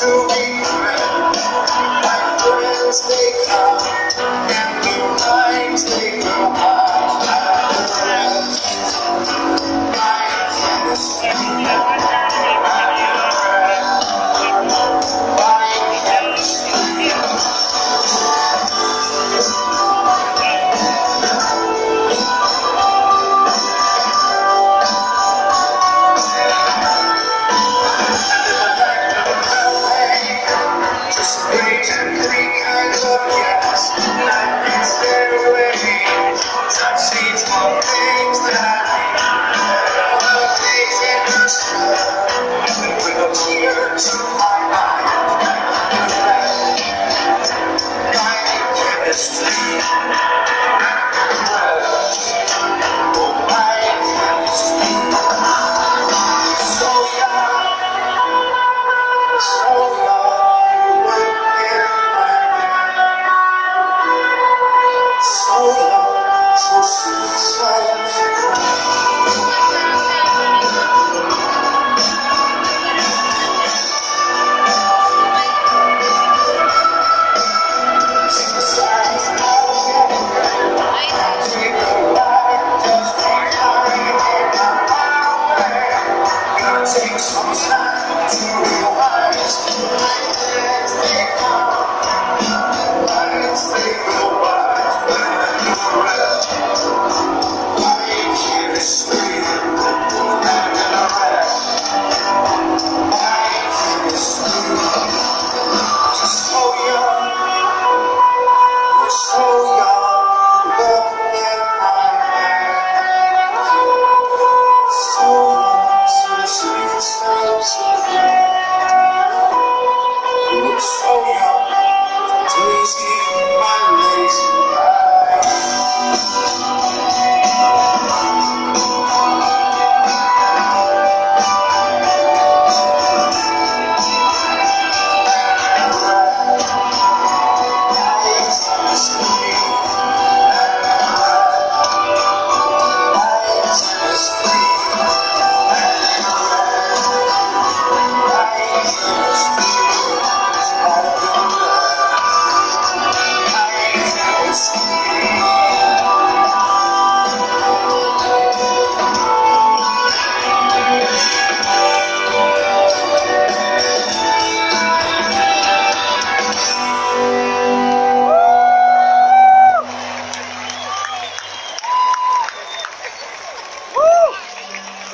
to be praise.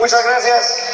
Muchas gracias.